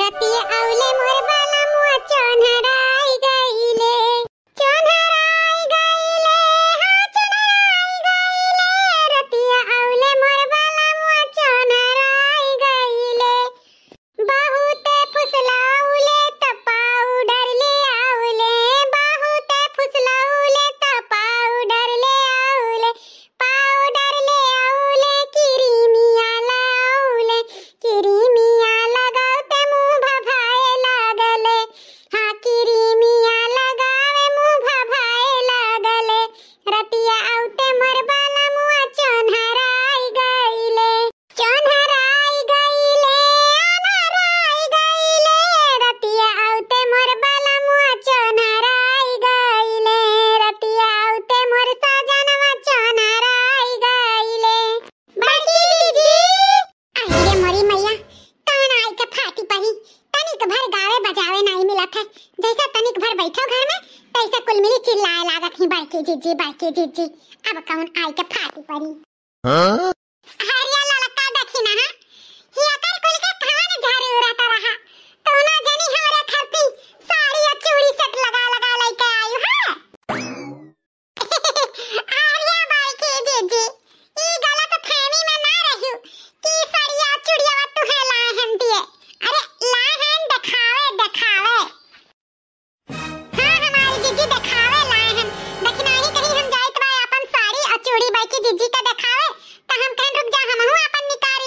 रतिया आउले मोर बा ऐसा कुल मिली चिल्लाए लागत ही बड़की जीजी बड़की जीजी अब कौन आई के फाटी पड़ी हाँ? छोड़ी बाई के जीजी का देखावे तो हम कहन रुक जा, हम हूँ अपन निकाल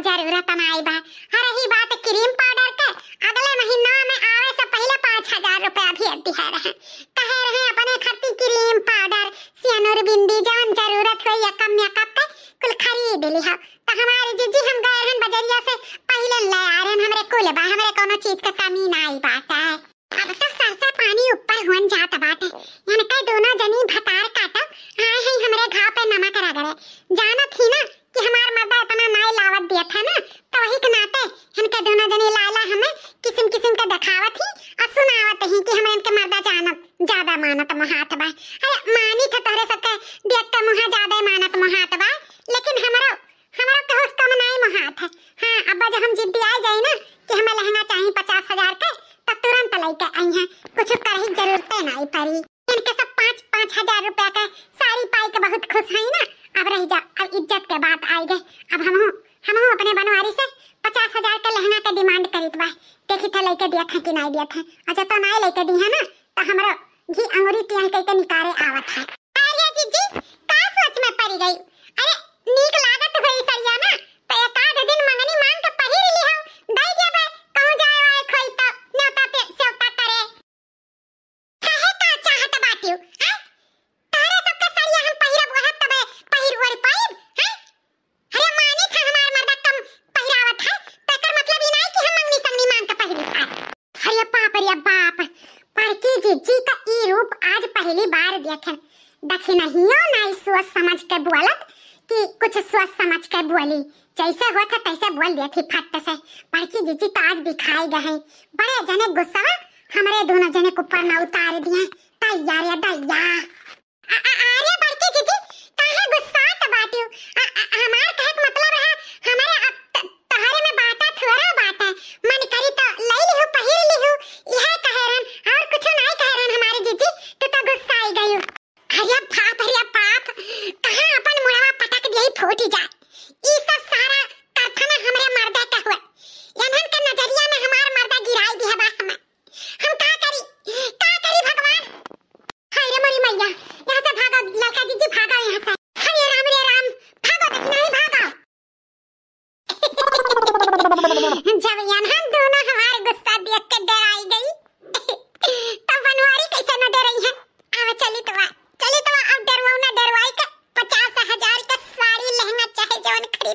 अब ज़रूर बा। हर ही बात क्रीम पाउडर के, अगले महीना में आवे से पहले 5000 रुपया भी दिहार है। कहे रहे अपने खर्ची क्रीम पाउडर सियानूर बिंदी जवन ज़रूरत हो यकम यकम पे, कुल खरीद ली हो। तो हमारे जीजी हम गए हैं बजरिया से, पहले ले आ रहे हमरे कुल बा, हमारे कोनो चीज़ का कमी ना आई बा। अरे मानी था तोहरे सबके देखता मुहा ज़्यादा मानत मुहात बा। लेकिन हमरो हमरो कहो कम नहीं मुहात। है हाँ, हाँ अब्बा जब हम जिद्दी आ जाए ना, कि हमें लहंगा चाहिए पचास हज़ार के तो तुरंत लेके आई हैं। कुछ करही ज़रूरत नहीं पड़ी। इनके सब पाँच पाँच हज़ार रुपया के सारी पाई के बहुत खुश है ना। अब रही जा अब इज़्ज़त के बात आई गए अब हम हम अपने बनवारी से पचास हज़ार के लहंगा का डिमांड करीत बा। देखी तो था लेके दिया था कि नहीं दिया था अच्छा तो नहीं लेके दी है ना तो हमारा जी अंगूरी टियन कई के निकारे आवत है। अरे जी जी, का सोच में पड़ गई? अरे, नीक लागत होई सरिया ना। तो एकाद दिन मंगनी मांग के पहिर ली हो। दई पहली बार देखे देखन ना इस सोच समझ के बोलत कि कुछ सोच समझ के बोली जैसे हो था तैसे बोल दिया थी फट से पर की जीजी तो आज दिखाई गए बड़े जने गुस्सा हमारे दोनों जने को पर ना उतार दिए तैयार या दैया अरे बड़की जीजी काहे गुस्सा तो बाटियो हमार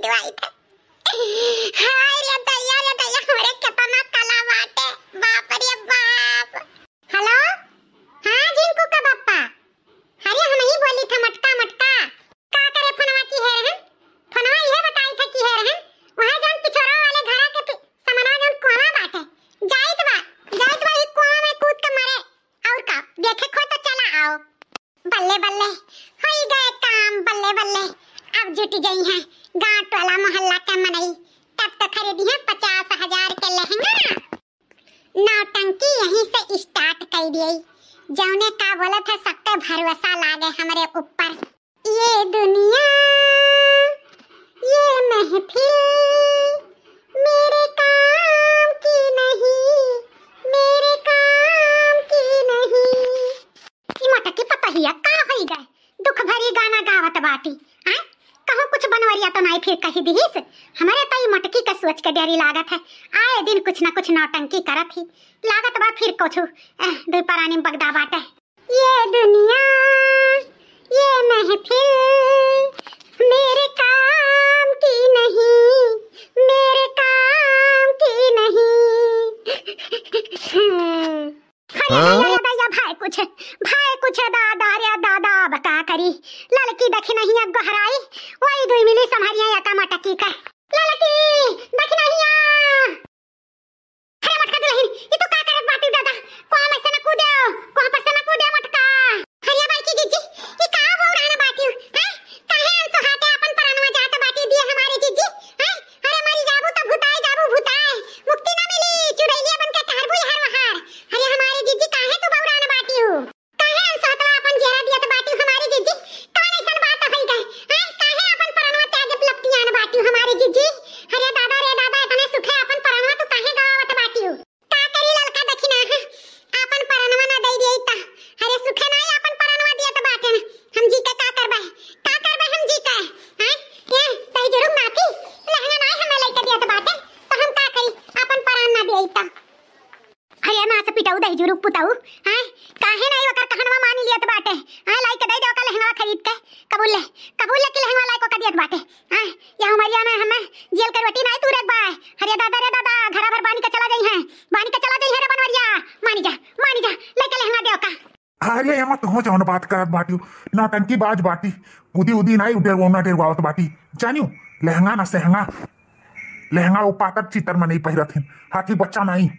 right है पचास हज़ार के लहंगा। नौटंकी यहीं से स्टार्ट कर दिए। जौने का बोला था, सबके भरोसा लागे हमारे ऊपर। ये दुनिया, ये महफिल। फिर कही दिहिस हमारे तो तई मटकी का सोच के डेरी लागत है। आए दिन कुछ ना कुछ नौटंकी करत ही। लागत बा फिर कुछ। दो परानी बगदा बाटे। ये दुनिया ये महफिल मेरे काम की नहीं मेरे काम की नहीं। हम्म। हाँ। भाई कुछ बताऊ? हैं? हाँ? काहे नहीं वकर कहनवा मान लियत बाटे? हाँ, हैं लाइक दे दे ओका लहंगा खरीद के। कबूल ले कबूल ले कि लहंगा लाइक ओकर दियत बाटे? हैं? या हमरिया में हमें? जेल कर वटी नहीं तू रख बाय हरे दादा रे दादा, घर भर बानी का चला जाई है। बानी का चला जाई है रे बनवरिया। मानी जा मानी जा लेके लहंगा दे ओका। अरे हम तो जौन बात करत बाटी नौटंकी बाज बाटी। उदी उदी नहीं उधर वो ना डेरवावत बाटी। जानियो, लहंगा ना सहंगा। लहंगा उपाकर चितर में नहीं पहिरत हन। हाथी बच्चा नहीं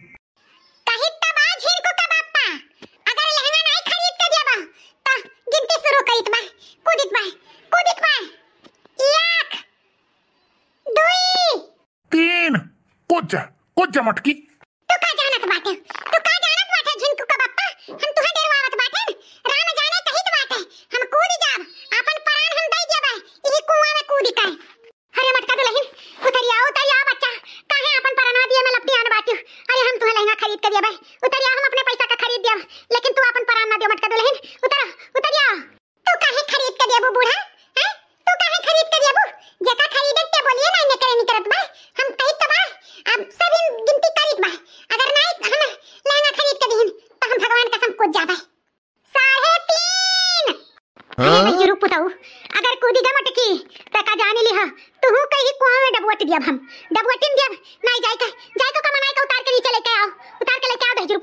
कुछ कुछ मटकी।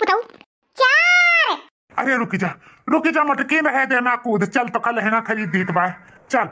बताओ चार! अरे रुकी जा रुकी जा मटकी रहे देना कूद। चल तो कल है ना खरीदी बाय चल।